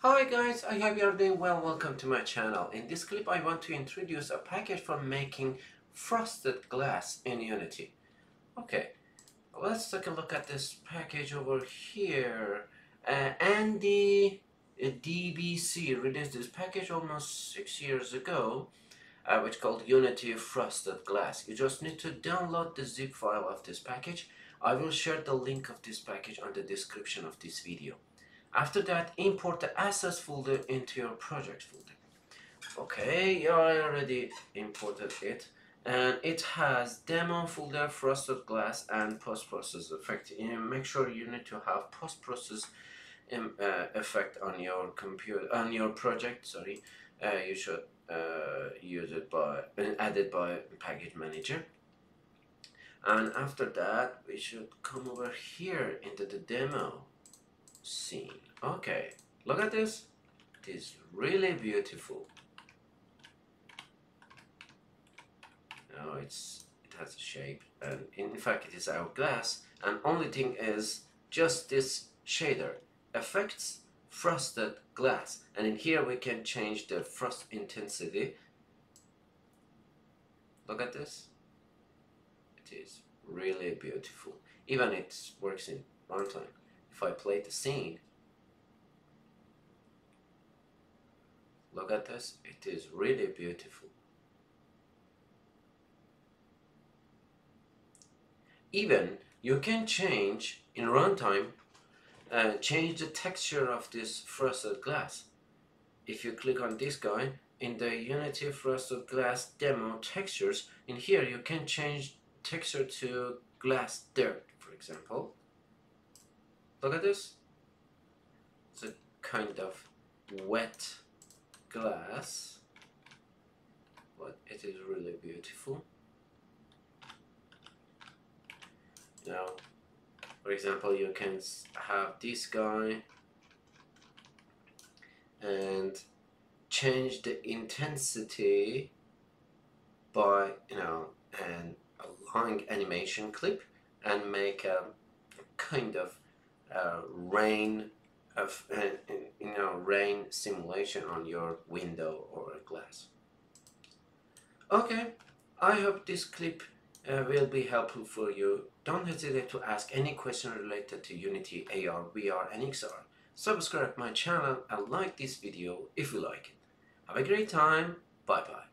Hi guys, I hope you are doing well. Welcome to my channel. In this clip I want to introduce a package for making frosted glass in Unity. Okay, let's take a look at this package over here. Uh, Andy uh, DBC released this package almost six years ago uh, which called Unity Frosted Glass. You just need to download the zip file of this package. I will share the link of this package on the description of this video. After that, import the assets folder into your project folder. Okay, I already imported it and it has demo folder, frosted glass and post-process effect. make sure you need to have post-process um, uh, effect on your computer, on your project, sorry. Uh, you should uh, use it by and added by package manager and after that we should come over here into the demo scene okay look at this. It is really beautiful. Now it's it has a shape and in fact it is hourglass and only thing is just this shader affects frosted glass. And in here we can change the frost intensity. Look at this. It is really beautiful. Even it works in runtime if I play the scene look at this it is really beautiful even you can change in runtime uh, change the texture of this frosted glass. If you click on this guy, in the Unity frosted glass demo textures, in here you can change texture to glass dirt, for example. Look at this. It's a kind of wet glass, but it is really beautiful. Now, for example you can have this guy and change the intensity by you know and a long animation clip and make a kind of uh, rain of uh, you know rain simulation on your window or glass okay I hope this clip uh, will be helpful for you. Don't hesitate to ask any question related to Unity, AR, VR and XR. Subscribe my channel and like this video if you like it. Have a great time. Bye bye.